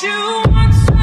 you want